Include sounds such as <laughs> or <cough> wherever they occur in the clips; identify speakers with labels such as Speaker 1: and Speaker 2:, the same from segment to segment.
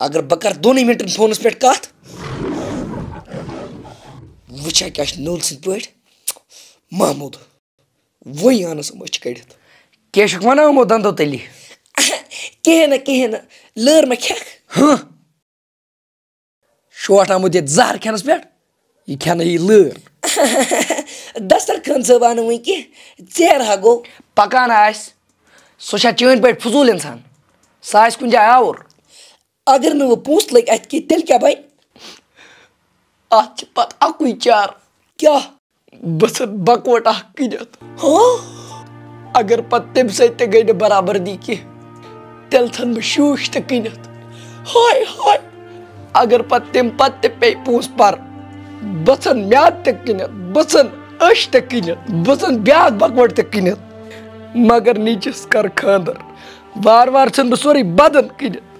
Speaker 1: अगर बह कर दोन मिनटन फ़ोन पे कत वचा क्या नूल सद पे महमूद वही आन मच क्या वन हमो दंदो तली कहें ना कहें ना लर मे खे शोट आमुत ये <laughs> जहर खेन पे? यह खेन यह लर? दस्तर खान सब आन वन कह चेर हा गो पकान आ सो चन पे फजूल इंसान। सह कुन जाए आवर अगर नो वो पोस्ट लाइक अत की तेल क्या भाई? आज पत अकुई चार। क्या? बस बकवट की जात। हाँ? अगर पत्ते से ते गई तो बराबर दी के। तेल थन में शूश ते किनत हाय हाय। अगर पत्ते पत्ते पे पूस पर बसन म्याद ते किनत बसन अश ते किनत बसन ब्याह बकवट ते किनत मगर नीचस कर खानदर वार वार छन सोरी बदन किनत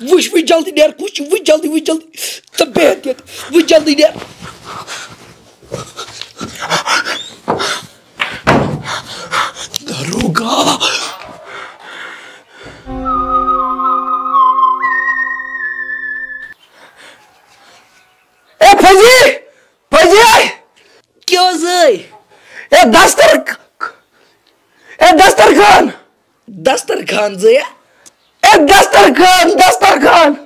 Speaker 1: Vış vıcaldı iner kuş vıcaldı vıcaldı. Tabi et vıcaldı iner. Daruga. E Pazi! Pazi! Kyozay! E Dastar... E Dastar Khan! Dastar Khan? दस्तरखान दस्तरखान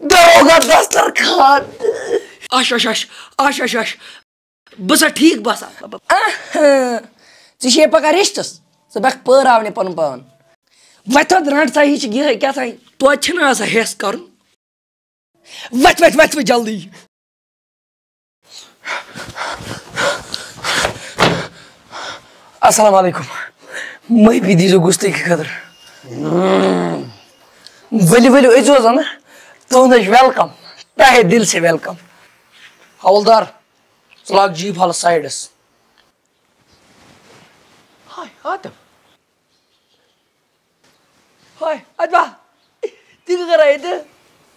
Speaker 1: दारोगा दस्तरखान अश अश अश अश अश अश बस ठीक बसा। ऐ पकान रिश्त ऐ बख पावने पान वत रट सा ये क्या सा तो हेस कर वत वत वत जल्दी. अस्सलाम वालेकुम। माफ़ी दीजो गुस्ती के खतर हम्म। वलि वलि अजो ना तुंद वेलकम तहे दिल से वेलकम हवलदार लाग जीप हल साइडस।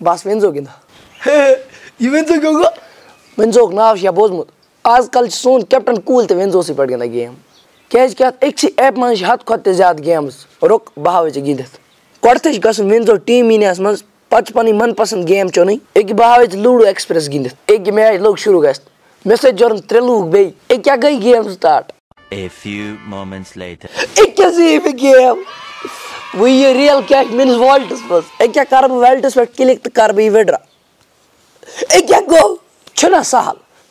Speaker 1: बस वो गो यु वेंजो गोगो वेंजो नाव या बोजमुत आजकल सोन कैप्टन कूल तो वो पे गिंदा गेम क्या क्या एक एप मे हद खुद ज़्यादा गेम्स रुक बह गिंदित गोड ग टीम इंडिया मे पे पी मन पसंद गेम चोन एक बह लूडो एक्सप्रेस गिंद एक मैच लोग शुरू ग मे सत जोरन त्रे लूक बे एक क्या गई game start A few moments later. Game वो ये रियल क्या मिनस वॉल्टस एक क्या कर वॉल्टस पे क्लिक तो कर भी विड्रा एक क्या गो छना सहल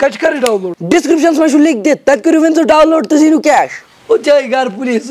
Speaker 1: कच कर डाउनलोड डिस्क्रिप्शन में लिख दे तत करू वन डाउनलोड तो सीनू कैश ओ जाए घर पुलिस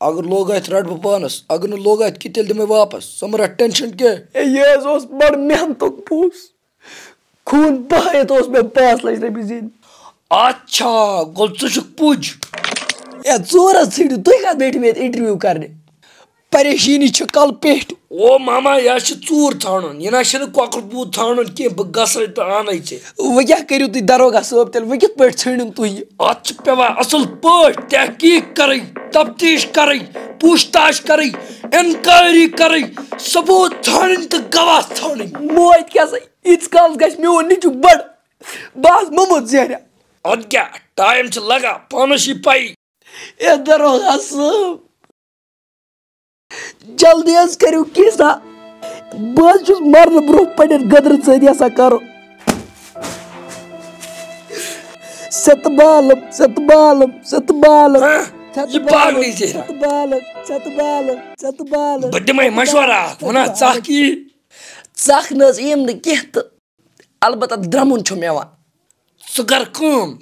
Speaker 1: अगर लोग अत
Speaker 2: रट बह पानस अगर ना लोग अत तेल दिमे वापस सम रट टेंशन क्या ये बड़ मेहनत पूस खून
Speaker 1: बहत तो मे पाँच लच रपि जिन अच्छा गोल पुज ए चोर छिड़ी
Speaker 2: तुम क्या बैठ मे इंटरव्यू करने परेशानी कल पे ओ मामा यह चूर थान यह ककड़ पूत थान कह
Speaker 1: बह वो क्या करू तुम दरोगा सब तेल वो कित पे ढून तुम
Speaker 2: अत पे असल पे तहकीक कर तफ्तीश कर
Speaker 1: पूछताछ कर इंक्वायरी कर सबूत थान तो गवा थान मोद क्या ईत कल ग मो नीच बड़ बस मोमद जहरा। अद क्या टाइम
Speaker 2: लगा पानस यह
Speaker 1: पाई। ए दरोगा सब जल्दी हज
Speaker 2: करू किसा। बहुत मर मरने ब्रो पड़े
Speaker 1: गदर सही ऐसा करो। सतबालम सतबालम सतबालम हाँ, ये पागली मशवरा
Speaker 2: चाकी। ने द्रमुन छु मेवा कम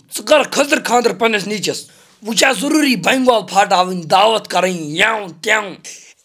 Speaker 2: खजर खांदर पनस नीचे वो ज़रूरी बंगवाल फाटावन दावत करें याँ त्याँ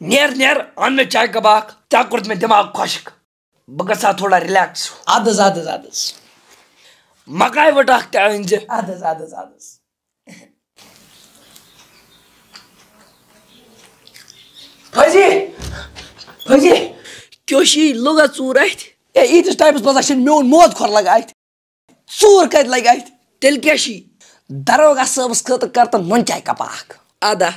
Speaker 2: नेर नेर अन्न चाय कबाक त्याकुर्त में दिमाग खुशक बगसा थोड़ा रिलैक्स आदस आदस
Speaker 1: आदस मकाय वटाक त्या इंज आदस
Speaker 2: आदस आदस फजी फजी क्योशी लगा
Speaker 1: चूर अथ ए ईतिस टाइमस पता छ मेन
Speaker 2: मोद खोर लगा अथ
Speaker 1: चूर कत लगा अथ तेल केशी दरोगा सबस खत कर मन चाय कबाक आदा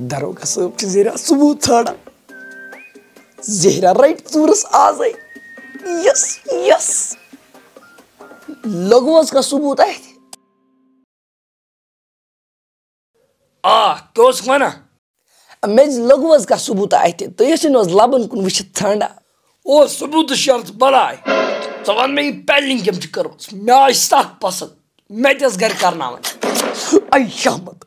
Speaker 1: दरोगा साहब छ जेरा सबूत छाड़ा जेहरा राइट चूरस आज यस यस। लगवस का सबूत है
Speaker 2: आ ओस वना
Speaker 1: मे लगवस का सबूत अत तुम लबन कुन वुत ठांडा
Speaker 2: ओ सबूत शर्त बलाय च वन मे पेलिंग कम कर मे आय सख पसंद। मे तस घर करनावन
Speaker 1: आई शामत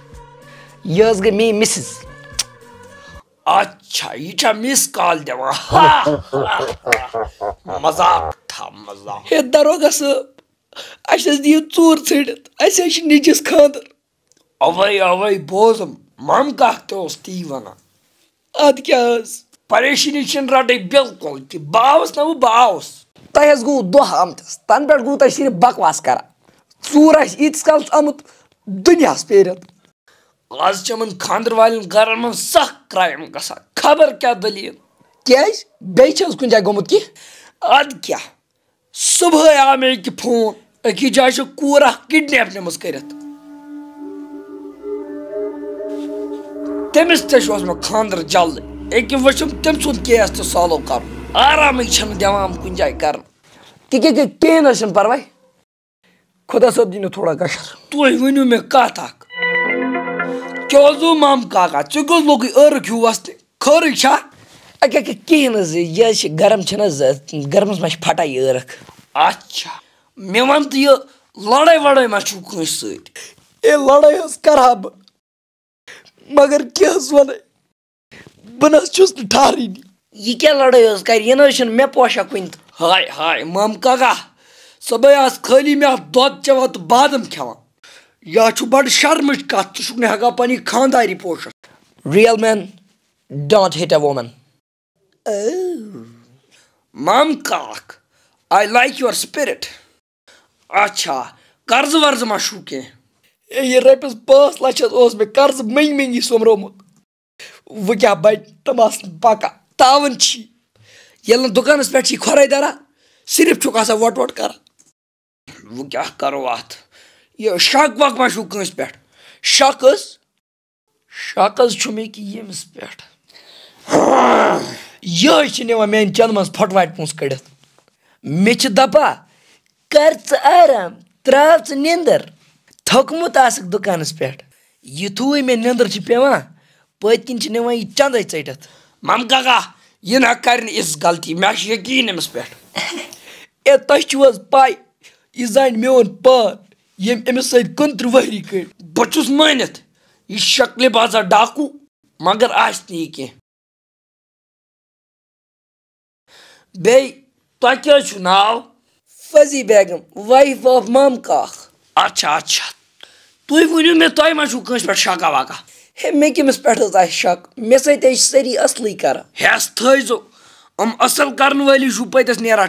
Speaker 1: पहले का शेरू बला एक गटस करी मोन मसला हल
Speaker 2: चे वया मैंने में वोट इन
Speaker 1: पकान आसी की सो गश में अत लगुन ये में दरोगा बनो चिची चिपन बा अस्सलाम वालेकुम
Speaker 2: ये मोहतरमा कुछ
Speaker 1: ये गई मे मिसिस
Speaker 2: अच्छा ये मिस कॉल दिवा मज़ाक था मज़ाक
Speaker 1: हे दरोगा साहब अस दियो चूर षड़ित अस निजिस खादर
Speaker 2: अवै अवै बोजम मम कह तो ती वना
Speaker 1: अद क्या
Speaker 2: परेशानी छन रटे बिल्कुल कि बावस ना वो बावस
Speaker 1: तह गो दह आमतस तन पे गो तुम सिर्फ़ बकवास कर चूर ईतस काल आमुत दुनिया पेरत
Speaker 2: आज चमन खानदर वालन घर में सख क्राइम गसा खबर क्या दलील
Speaker 1: क्या बे कुन जाए गोमुत कि
Speaker 2: अद क्या सुबह आव मे फ़ोन अकी जाय कूर किडनैप नमस कर तमिस ते मे खानदर जल्द अके वुम तम सुंद केस तो सॉल्व कर आराम दिवान कुन जाए कर
Speaker 1: कहें परवाह खुदा सब दिन थोड़ा गशर
Speaker 2: तुह वनु मे कत अख क्या माम काका ऐ गोस लोग अर्क हूँ वस्त खर छा
Speaker 1: अके कहें यह गरम गरमस मे फटा यह अर्क
Speaker 2: अच्छा मे वन तो यह लड़ाई वड़ाई मा कस
Speaker 1: ए लड़ाई कर बह मगर क्या वन बह नस ठारी
Speaker 2: यह क्या लड़ाई कर यह न मे पोशा कुन हाय हाय माम काका सबै आज खाली मे दोद चवान तो बादम खेवान या बड़ शर्मच कत हेका पनी खानदारी पोष
Speaker 1: real man don't hit a woman
Speaker 2: मम काक आई लाइक योर स्पिरिट अच्छा कर्ज वर्ज मा छु के
Speaker 1: ये रपिस पाँच लछस मे कर्ज मंग मंगी सोमरोमुत वो क्या बट तम पका तावन
Speaker 2: ये दुकानस पे खोराई दरा सिर्फ़ छुक वट वट कर वो क्या करो अत यह शक वक मा कस पे
Speaker 1: शक शक मे कि यमिस पे यह निवान मेन चंद मज फटवाट पोस कड़ मे दपा कर आराम त्राव निंदर थोकमुत दुकानस पे युथु मे निंदर पेवान पत किन निवान
Speaker 2: ना
Speaker 1: कुंत्र वहरी कर
Speaker 2: बहुत मानित यह शक्ल बाजा डाकू मगर क्या नाव
Speaker 1: फजी बेगम वाइफ ऑफ़ मम काख
Speaker 2: अच्छा अच्छा तुम वनु मे तुम पे शका वका
Speaker 1: हे मे कमिस पे शक मे सारी असल कर
Speaker 2: हेस थो अम असल कर वाली पतस नेरा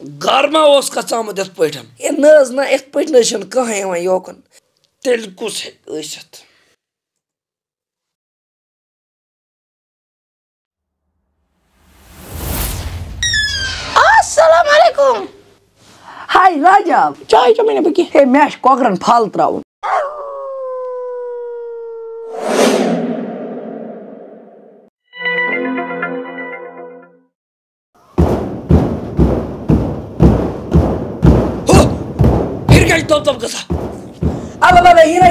Speaker 2: गर्मा ओस कचामुत यथ पे
Speaker 1: नज ना यथ पे न कह योकन?
Speaker 2: तेल कुस हेत
Speaker 1: हाय राजा चाय तो मैंने बकी। हे मैश कॉकरन त्राउन
Speaker 2: तब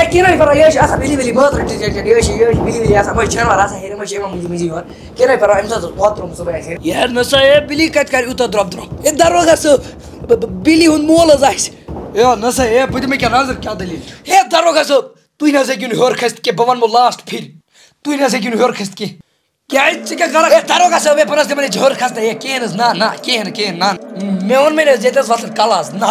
Speaker 1: Eh kira para yo asa bili bili bot rete je je yo yo bili bili asa mo chan wala asa here mo shema muji muji
Speaker 2: yor kira para em to bot rom so bas
Speaker 1: yaar na sa ye bili kat kar uta
Speaker 2: drop drop e daroga so bili hun mol az as yo na sa ye pudi me kya nazar kya dalil e daroga so tu na se kyun hor khast ke bawan mo last
Speaker 1: phir tu na se
Speaker 2: kyun hor khast ke क्या चिका कर ए दारोगा सब परस मैंने झोर खस्ता ये केन ना ना केन
Speaker 1: केन ना मैं उन मैंने जेतस वसल कलास ना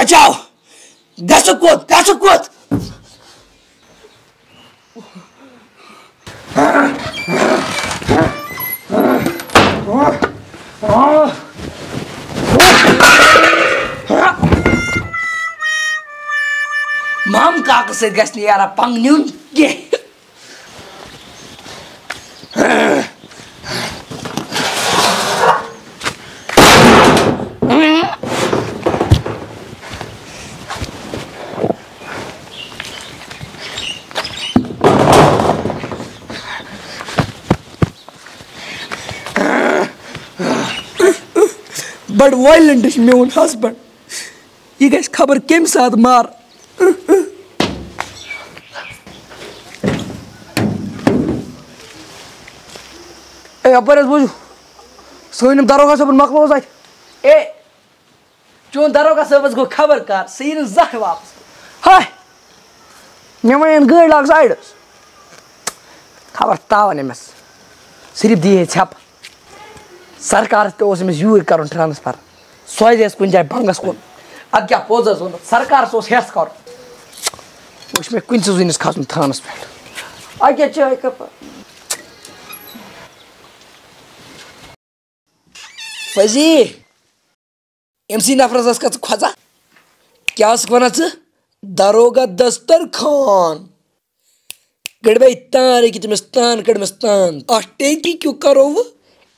Speaker 1: Бачал! Гашокот! Гашокот! Мамка, как сыграть не яра пангнюнке! बड़ वायलेंट मोन हसबंड यह गए खबर कम सात मार यपर बूझ सोन दरोगा सब मकलो अ चोन दरोगा सब गो खबर कर सह यी जख वापस हाय मे वन गाड़ लाग साइडस खबर तावन अमस सिर्फ़ दिए छप सरकार तो तमिस यूर कर ट्रांसफ़र सोज कुन जाए बंगस अद क्या पोज वो हेस कर। वो मे खसन थानस पे अगे एम सी नफरस खोजा क्या वन दरोगा दस्तर खान। कड़ भाई तान कि तमिस तान कड़मस तान अ टेंकी क्यों करो वह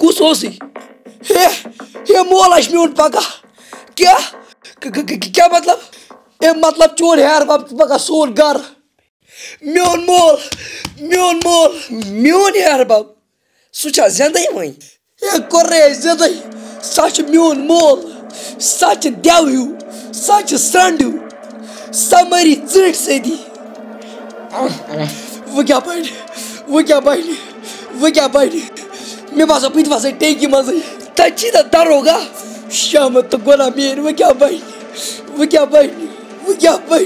Speaker 1: curso 11. E a mola as que paga. Que é? Que que que que é? Matlab? É matlab tu olha a arma paga só o lugar. Meu amor, meu amor, meu amor, sucha zenda aí, mãe. É correr que aí. Sacha meu que sacha deu, sacha que samari zirsedi. Vou que apanhe, vou que apanhe, vou que apanhe. मे बस पत वस टेकी मज तची दरोगा शाम तो gonna main वो क्या बन वो क्या बन वो क्या बन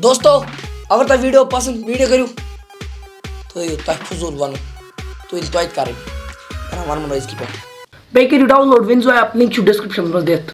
Speaker 1: दोस्तों, अगर तुम वीडियो पसंद, वीडियो करू तो तुम फजूल वन तो तो कर। वन रोज पे download WinZO app link description में दित